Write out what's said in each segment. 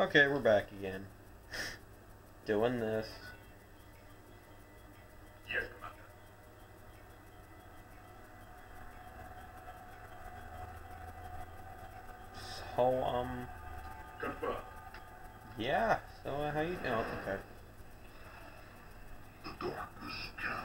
Okay, we're back again. Doing this. Yes, Commander. So, um, Confirmed. yeah. So, uh, how you doing? Okay. The darkness cannot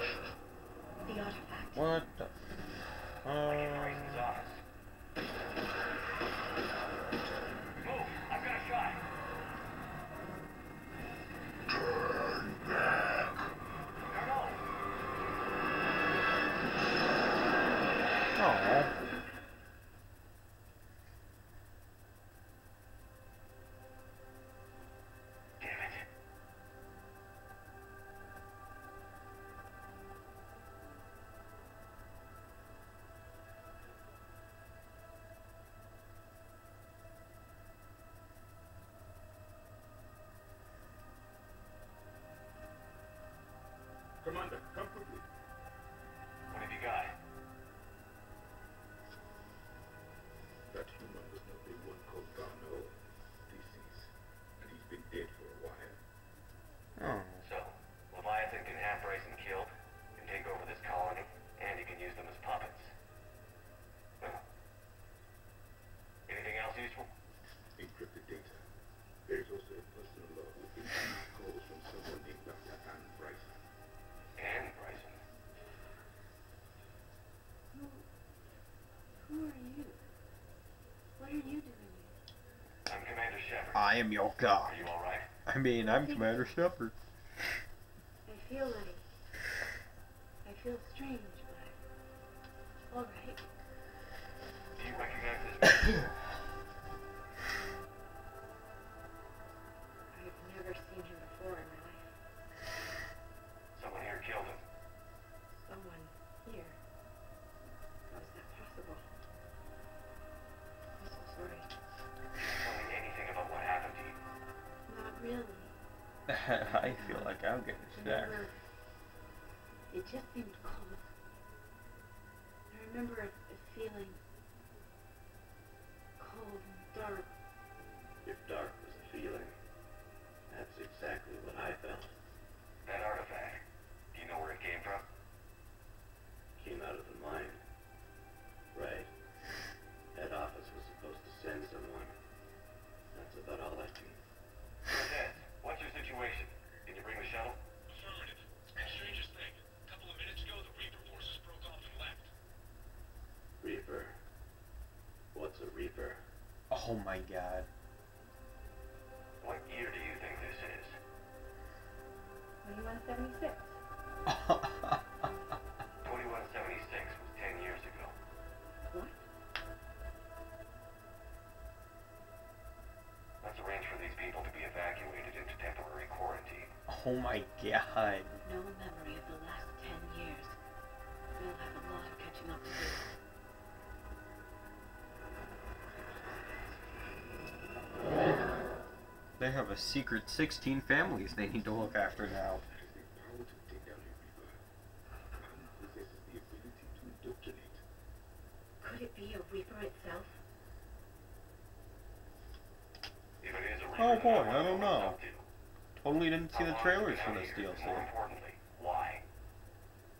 reach. The artifact. What the? Uh, Move! I've got a shot! Turn back. Colonel! Oh. I am your god. Are you alright? I mean, I'm Commander Shepard. I feel like I feel strange, but all right. Do you recognize this I feel like I'm getting stabbed. it just seemed cold. I remember a, a feeling Oh my god. What year do you think this is? 2176. 2176 was 10 years ago. What? Let's arrange for these people to be evacuated into temporary quarantine. oh my god. No memory They have a secret 16 families they need to look after now. That is the power to take down a Reaper. Anne possesses the ability to indoctrinate. Could it be a Reaper itself? If it is a Oh, boy, I don't know. it's up to. Totally didn't see the trailers for this? DLC. More importantly, why?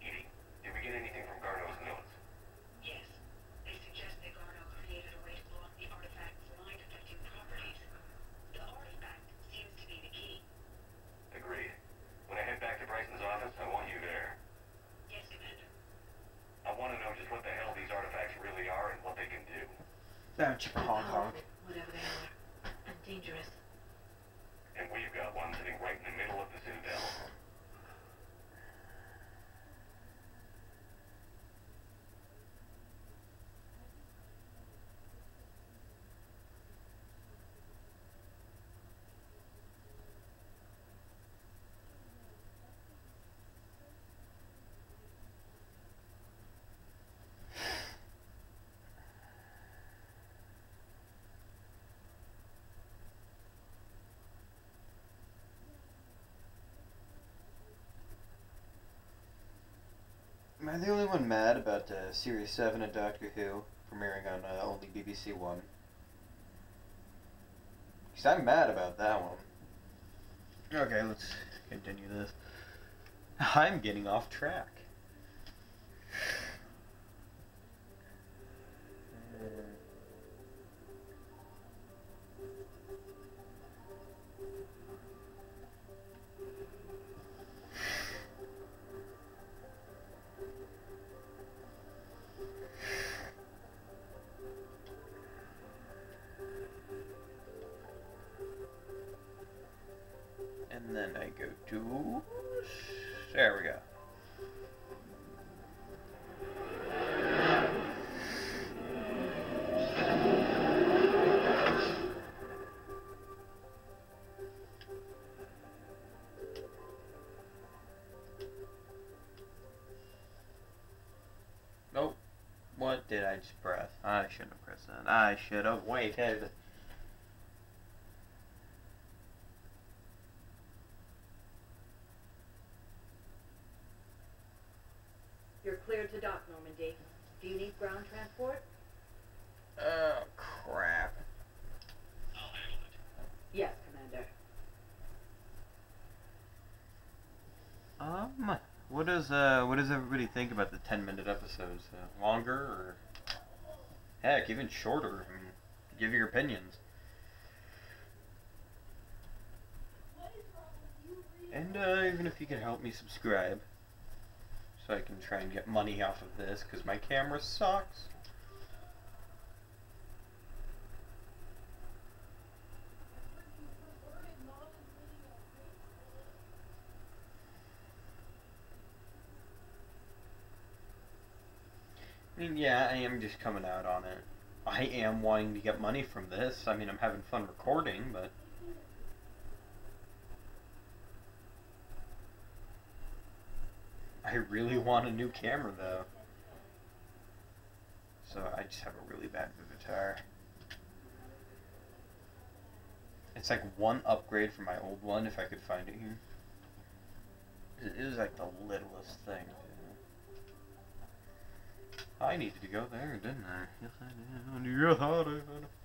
EDI, did we get anything from Garneau's notes? Yes. They suggest that Garno created a way to block the artifact's mind-affecting properties. The artifact seems to be the key. Agreed. When I head back to Bryson's office, I want you there. Yes, Commander. I want to know just what the hell these artifacts really are and what they can do. Damn you, honk honk. Powerful, whatever they are. And dangerous. And we've got one sitting right in the middle of the Citadel. Am I the only one mad about uh, Series 7 of Doctor Who premiering on uh, only BBC One? Because I'm mad about that one. Okay, let's continue this. I'm getting off track. I go to. There we go. Nope. What did I just press? I shouldn't have pressed that. I should have waited. You're cleared to dock, Normandy. Do you need ground transport? Oh, crap. I'll handle it. Yes, Commander. Um, what does uh, what does everybody think about the ten minute episodes? Uh, longer or heck, even shorter? I mean, give your opinions. And uh, even if you can help me subscribe, so I can try and get money off of this, because my camera sucks. Yeah, I am just coming out on it. I am wanting to get money from this. I mean, I'm having fun recording, but. I really want a new camera, though. So I just have a really bad Vivitar. It's like one upgrade from my old one, if I could find it here. It is like the littlest thing. I needed to go there, didn't I? Yes, I did. Yes, I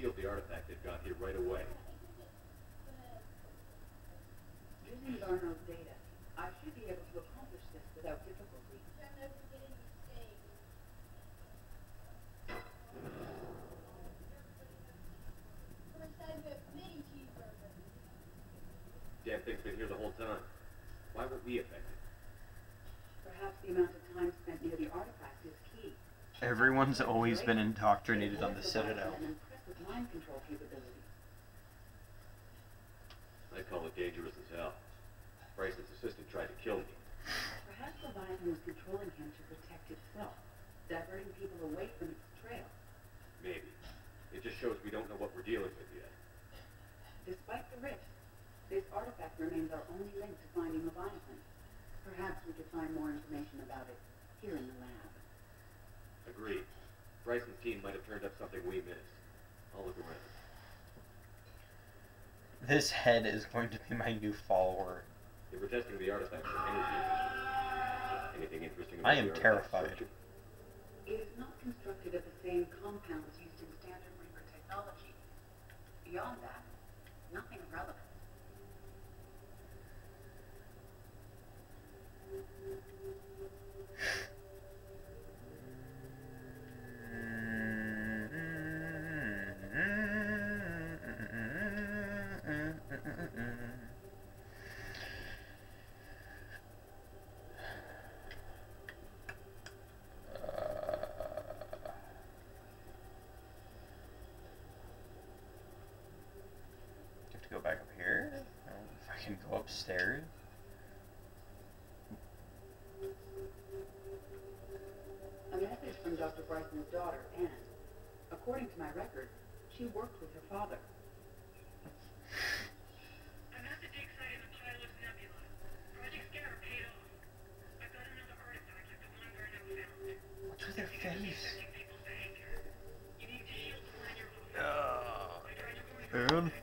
shield the artifact they've got here right away. Using Garneau's data, I should be able to accomplish this without difficulty. Damn thing's been here the whole time. Why weren't we affected? Perhaps the amount of time spent near the artifact is key. Everyone's always been indoctrinated on the Citadel. Mind control capability. I call it dangerous as hell. Bryson's assistant tried to kill me. Perhaps Leviathan was controlling him to protect itself, diverting people away from its trail. Maybe. It just shows we don't know what we're dealing with yet. Despite the risk, this artifact remains our only link to finding Leviathan. Perhaps we could find more information about it here in the lab. Agreed. Bryson's team might have turned up something we missed. I'll look around. This head is going to be my new follower. They were testing the artifact for energy efficiency. Anything interesting about I am the terrified. structure? It is not constructed of the same compounds used in standard Reaper technology. Beyond that, upstairs? A message from Dr. Bryson's daughter, Ann. According to my record, she worked with her father. I'm at the dig site in the Pylos Nebula. Project Scarab paid off. I've got another artifact like the one Garneau found. What's with her face? Affecting people's. You need to shield the one in your office. Uh, I